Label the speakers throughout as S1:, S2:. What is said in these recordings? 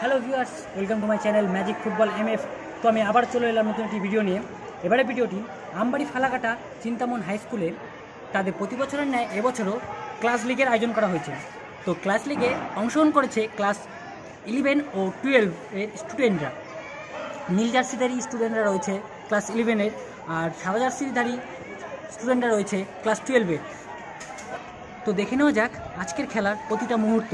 S1: Hello viewers welcome to my channel magic football M F তো আমি আবার চলে এলাম নতুন একটি ভিডিও নিয়ে। এবারে ভিডিওটি আমবাড়ি ফালাকাটা চিন্তামন হাই স্কুলে তাদের প্রতি বছরের ন্যায় এবছরও ক্লাস লিগের আয়োজন করা হয়েছে। তো ক্লাস লিগে অংশগ্রহণ করেছে ক্লাস ইলেভেন ও টুয়েলভ এর স্টুডেন্টরা নীল জার্সিধারী স্টুডেন্টরা রয়েছে ক্লাস ইলেভেনের আর সাদা জার্সিধারী স্টুডেন্টরা রয়েছে ক্লাস টুয়েলভে। তো দেখে নেওয়া যাক আজকের খেলার প্রতিটা মুহূর্ত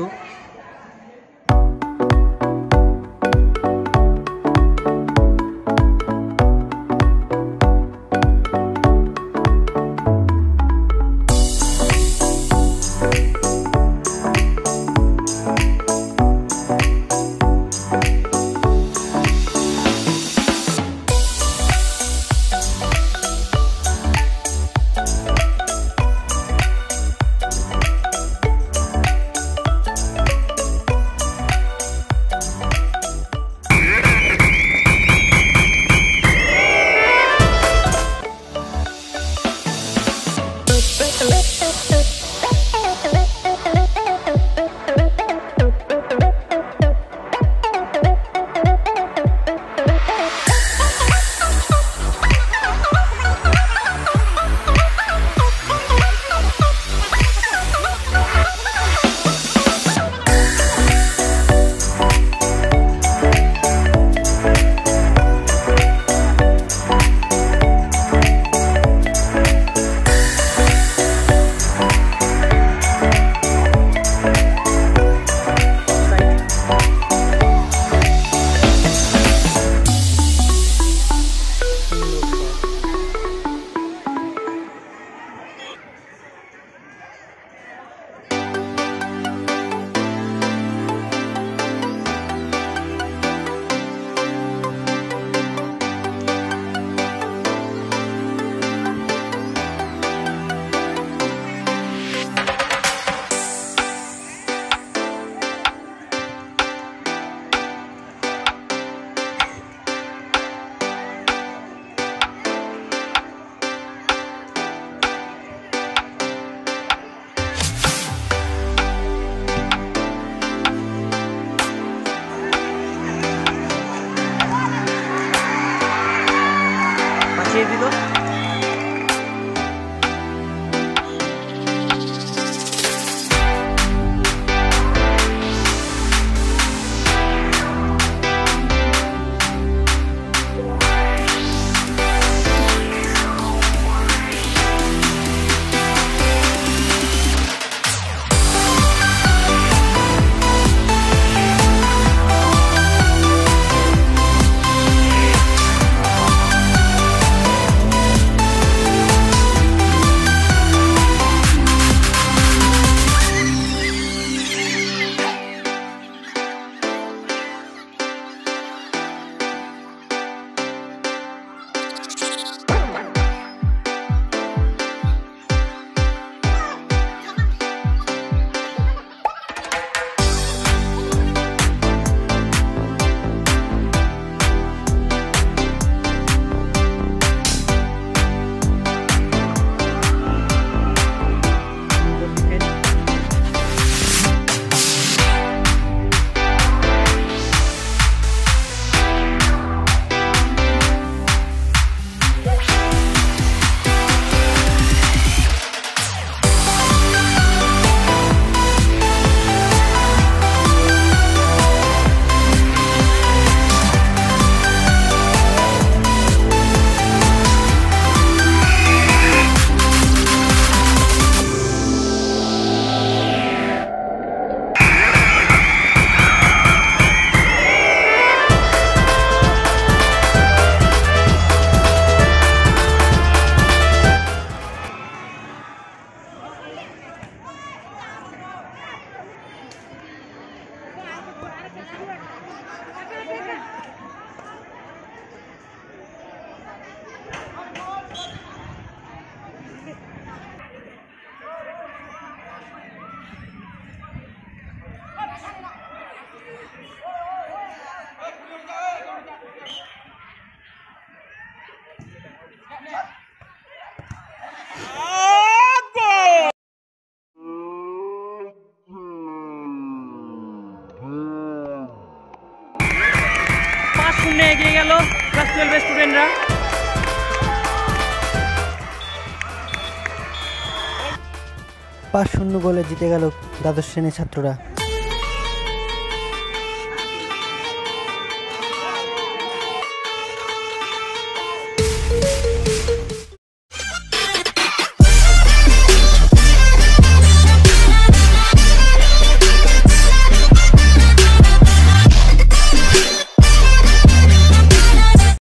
S1: পাঁচ শূন্য এগিয়ে গেল
S2: পাঁচ শূন্য গোলে জিতে গেল দ্বাদশ শ্রেণির ছাত্ররা।